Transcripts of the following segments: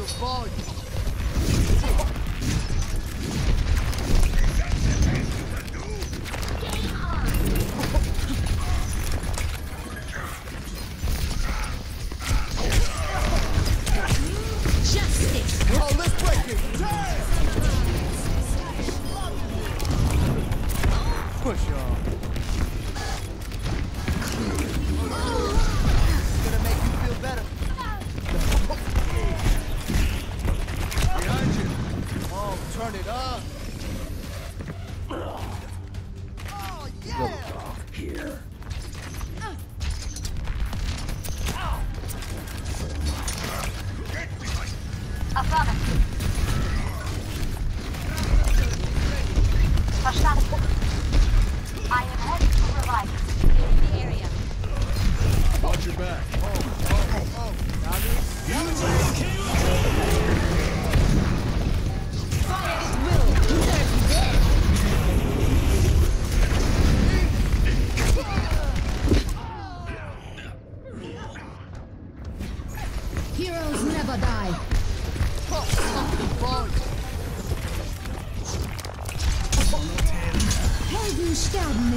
the volume. Push y'all. Oh, yeah. Affirmative. Oh,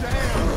damn.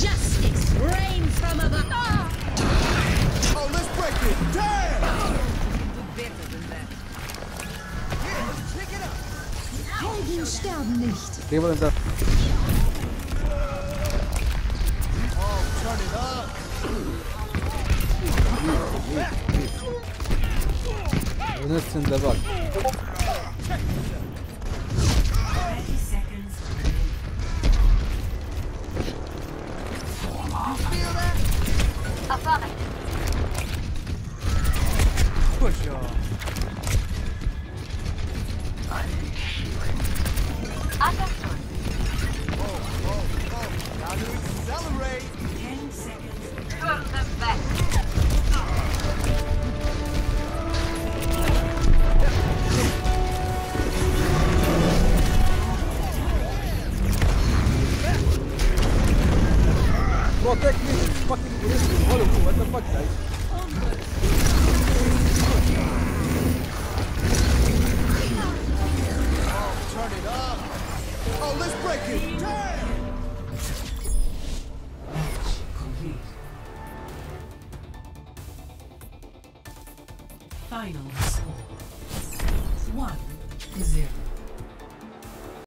Justice rains from above. Oh, Helden sterben nicht. Gehen wir unter. Benutzen der Wand. Erfahren. Push off. Oh. Now to accelerate. Turn them back. Protect me, fucking. What, what the fuck, guys? Final score. One zero.